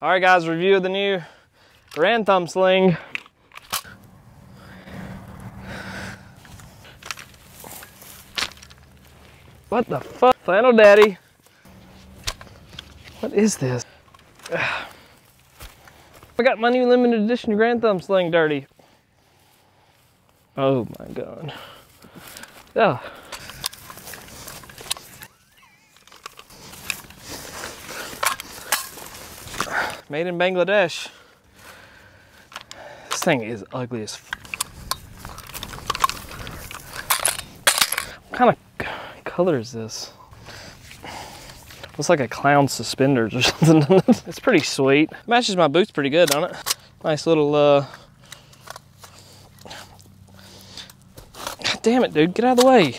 All right, guys, review of the new Garand Thumb Sling. What the fuck? Flannel Daddy. What is this? I got my new limited edition Garand Thumb Sling dirty. Oh my God. Yeah. Made in Bangladesh. This thing is ugly as What kind of color is this? Looks like a clown suspenders or something. it's pretty sweet. Matches my boots pretty good, don't it? Nice little, uh... God damn it, dude. Get out of the way.